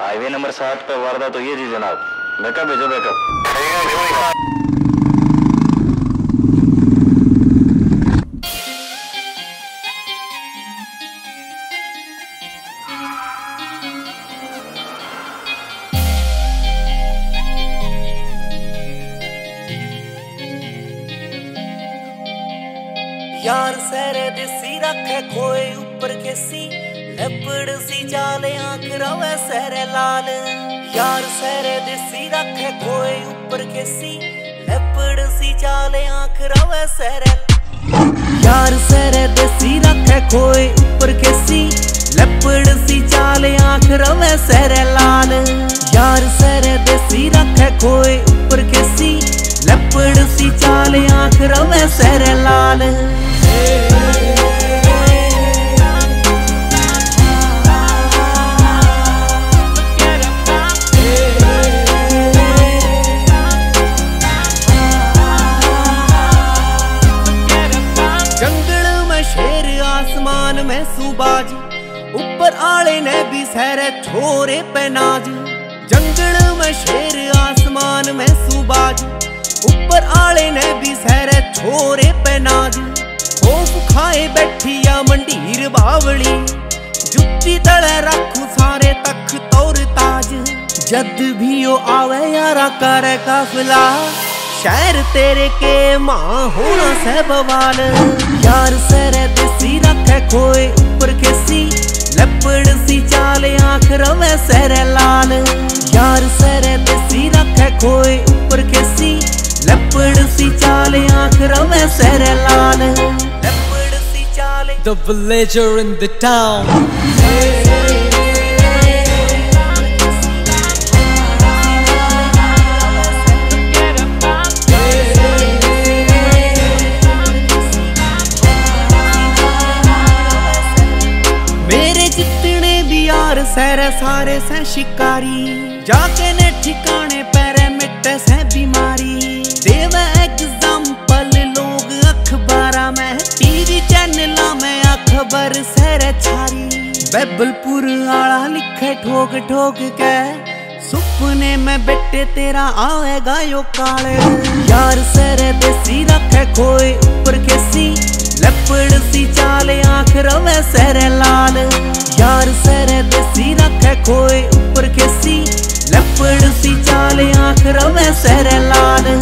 Highway number सात पे वारदात तो हुई है जी जनाब। बैकअप भेजो, बैकअप। यार सर दिसी रखे कोई ऊपर के सी ਲੱਪੜ ਸੀ ਜਾਲੇ ਆਂਖ ਰਵੇ ਸਰੇ ਲਾਲ। ਯਾਰ ਸਰੇ ਦੇਸੀ ਰੱਖੇ ਖੋਏ ਉੱਪਰ ਕੇਸੀ ਲੱਪੜ ਸੀ ਜਾਲੇ ਆਂਖ ਰਵੇ ਸਰੇ ਯਾਰ ਸਰੇ ਦੇਸੀ ਰੱਖੇ ਖੋਏ ਉੱਪਰ ਕੇਸੀ ਲੱਪੜ ਸੀ ਚਾਲੇ ਆਂਖ ਰਵੇ ਸਰੇ ਲਾਲ। ਯਾਰ ਸਰੇ ਦੇਸੀ ਰੱਖੇ ਖੋਏ ਉੱਪਰ ਕੇਸੀ ਲੱਪੜ ਸੀ ਚਾਲੇ ਆਂਖ ਰਵੇ ਸਰੇ ਲਾਲ। आसमान में सुबाज ऊपर आले ने भी सहरे छोरे पे नाज जंगल में शेर आसमान में सुबाज ऊपर आले ने भी सहरे छोरे पे नाज ਖੋਫ ਖਾਏ ਬੈਠੀ ਆ ਮੰਡੀਰ ਬਾਵਲੀ ਜੁੱਤੀ ਤਲੇ ਰੱਖੂ ਸਾਰੇ ਤੱਕ ਤੌਰ ਤਾਜ ਜਦ ਵੀ ਉਹ ਆਵੇ ਯਾਰਾ ਕਰੇ ਕਾਫਲਾ ਸ਼ਹਿਰ ਤੇਰੇ ਕੇ ਮਾਂ ਹੋਣਾ ਸਹਿਬਵਾਲ ਯਾਰ ਸਰੇ ਦੇਸੀ ਰੱਖੇ ਖੋਏ ਉੱਪਰ ਖੇਸੀ ਲੱਪੜ ਸੀ ਚਾਲ ਆਂਖ ਰਵੇ ਸਰੇ ਲਾਲ ਯਾਰ ਸਰੇ ਦੇਸੀ ਰੱਖੇ ਖੋਏ ਉੱਪਰ ਖੇਸੀ ਲੱਪੜ ਸੀ ਚਾਲ ਆਂਖ ਰਵੇ ਸਰੇ ਲਾਲ ਲੱਪੜ ਸੀ ਚਾਲ The villager in the town. ਮੇਰੇ ਸੈਰ ਸਾਰੇ ਸੈ ਸ਼ਿਕਾਰੀ। ਜਾ ਕੇ ਨੇ ਠਿਕਾਣੇ ਪੈਰੇ ਮਿਟੇ ਸੈ ਬਿਮਾਰੀ। ਦੇਵਾ ਐਗਜ਼ਾਮਪਲ ਲੋਗ ਅਖਬਾਰਾਂ ਮੈਂ, ਟੀਵੀ ਚੈਨਲਾਂ ਮੈਂ ਅਖਬਰ ਸਹਿਰੇ ਛਾਰੀ। ਬੈਬਲਪੁਰ ਆਲਾ ਲਿਖੇ ਠੋਕ ਠੋਕ ਕੇ, ਸੁਪਨੇ ਮੈਂ ਬੇਟੇ ਤੇਰਾ ਆਵੇਗਾ ਯੋ ਕਾਲੇ। ਯਾਰ ਸੈਰ ਦੇਸੀ ਰੱਖੇ ਖੋਏ ਉੱਪਰ ਕੇਸੀ ਲੱਪੜ ਸੀ ਚਾਲ, ਆਖ ਰਵੇ ਸਰੇ ਲਾਲ। ਯਾਰ ਸਰੇ ਦੇਸੀ ਰੱਖੇ ਖੋਏ ਉੱਪਰ ਕੇਸੀ ਲੱਪੜ ਸੀ ਚਾਲ ਆਂਖ ਰਵੇ ਸਰੇ ਲਾਲ